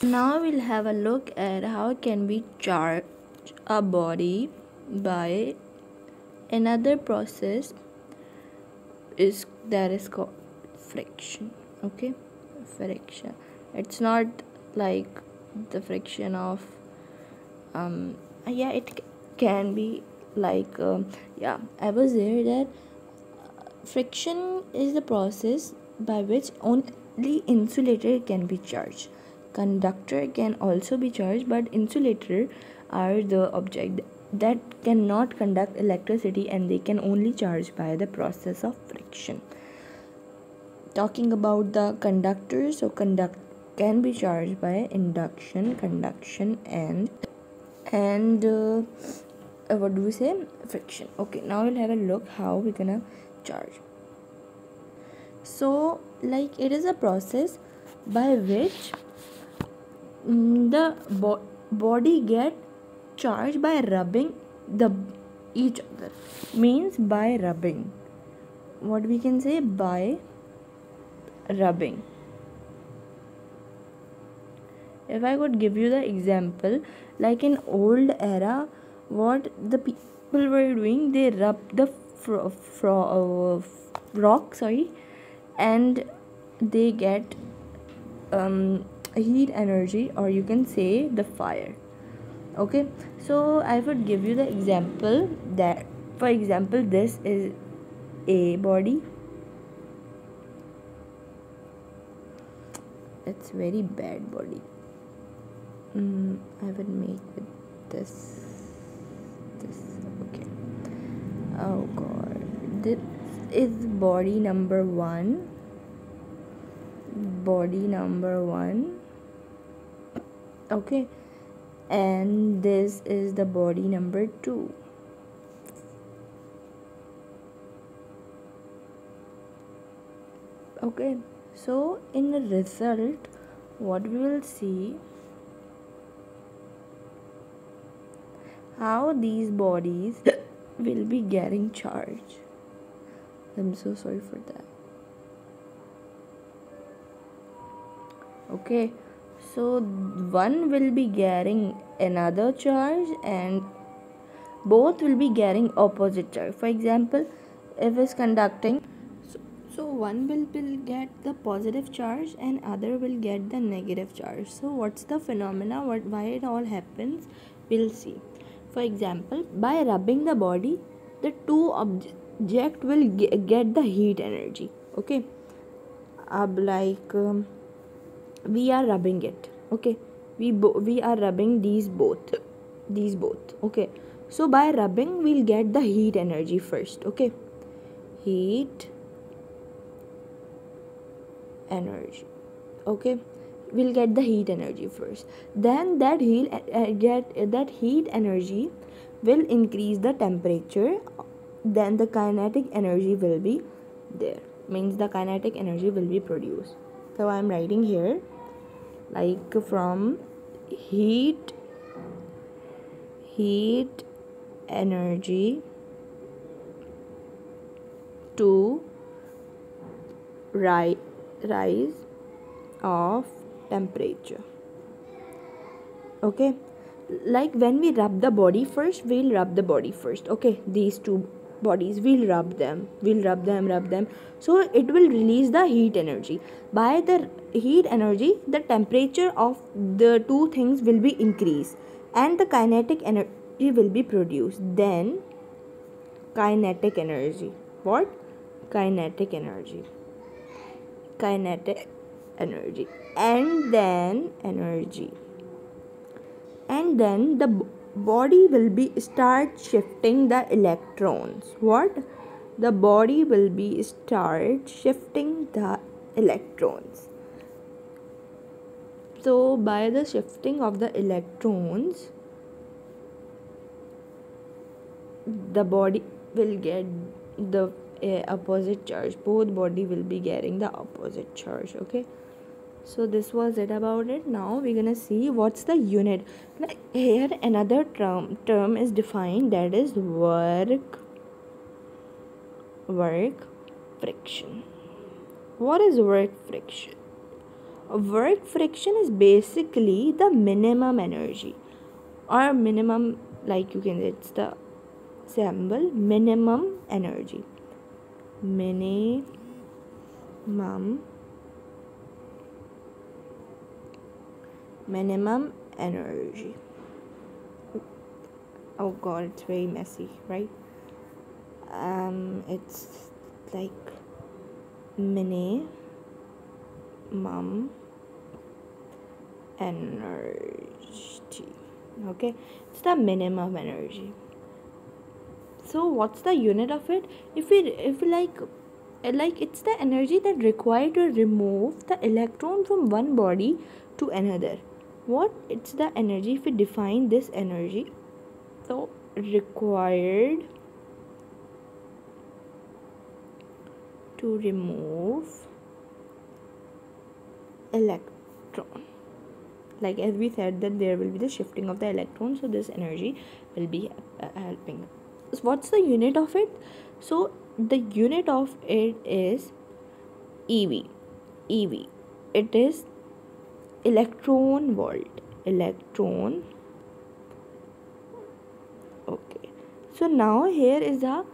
Now we'll have a look at how can we charge a body by another process is that is called friction okay? Friction. It's not like the friction of um yeah it can be like um, yeah i was there that uh, friction is the process by which only insulator can be charged conductor can also be charged but insulator are the object that cannot conduct electricity and they can only charge by the process of friction. Talking about the conductor so conduct can be charged by induction conduction and and uh, what do we say? Friction. Okay now we'll have a look how we're gonna charge. So like it is a process by which the bo- body get charged by rubbing the each other. Means by rubbing. What we can say? By rubbing. If i could give you the example like in old era what the people were doing they rub the fro- fro- uh, rock sorry and they get um, heat energy or you can say the fire. Okay? So i would give you the example that for example this is a body. It's very bad body. Mm, i would make with this this okay. Oh god. This is body number one. Body number one okay. And this is the body number two. Okay. So in the result what we will see how these bodies will be getting charged. I'm so sorry for that. Okay so one will be getting another charge and both will be getting opposite charge. For example if it's conducting so, so one will, will get the positive charge and other will get the negative charge. So what's the phenomena? What why it all happens? We'll see. For example by rubbing the body the two object will get the heat energy. Okay? अब like um, we are rubbing it okay? We we are rubbing these both these both okay? So by rubbing we'll get the heat energy first okay? Heat energy okay? We'll get the heat energy first. Then that heat uh, get uh, that heat energy will increase the temperature then the kinetic energy will be there. Means the kinetic energy will be produced. So i'm writing here like from heat heat energy to ri- rise of temperature. Okay? Like when we rub the body first we'll rub the body first. Okay? These two bodies we'll rub them we'll rub them rub them. So it will release the heat energy. By the heat energy the temperature of the two things will be increased and the kinetic energy will be produced. Then kinetic energy. What? Kinetic energy. Kinetic energy. And then energy. And then the body will be start shifting the electrons. What? The body will be start shifting the electrons. So by the shifting of the electrons the body will get the uh, opposite charge. Both body will be getting the opposite charge okay so this was it about it. Now we're gonna see what's the unit. Like here another term term is defined that is work work friction. What is work friction? Work friction is basically the minimum energy or minimum like you can it's the symbol minimum energy. Minimum minimum energy. Oh god it's very messy right? Um it's like mini minimum energy. Okay? It's the minimum energy. So what's the unit of it? If we if like like it's the energy that required to remove the electron from one body to another what it's the energy if we define this energy so required to remove electron. Like as we said that there will be the shifting of the electron so this energy will be uh, helping. So what's the unit of it? So the unit of it is ev ev it is electron volt. Electron. Okay. So now here is a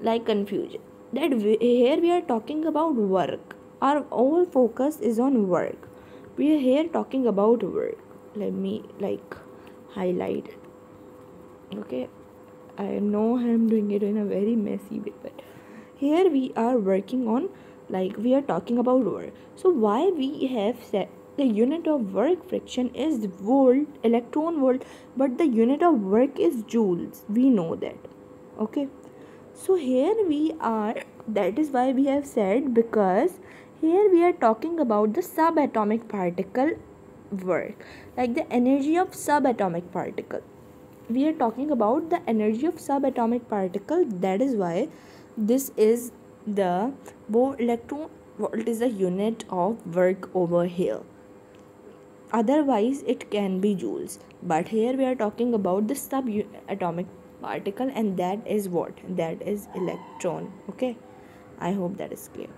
like confusion. That we, here we are talking about work. Our whole focus is on work. We are here talking about work. Let me like highlight okay. I know i'm doing it in a very messy way but here we are working on like we are talking about work. So why we have said the unit of work friction is volt electron volt but the unit of work is joules. We know that. Okay? So here we are that is why we have said because here we are talking about the subatomic particle work like the energy of subatomic particle. We are talking about the energy of subatomic particle. That is why this is the electron volt is the unit of work over here otherwise it can be joules. But here we are talking about the subatomic particle and that is what? That is electron. Okay? I hope that is clear